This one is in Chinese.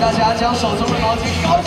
大家将手中的毛巾高举。